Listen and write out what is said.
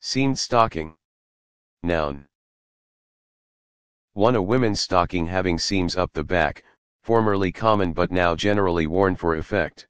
Seamed stocking. Noun. 1. A women's stocking having seams up the back, formerly common but now generally worn for effect.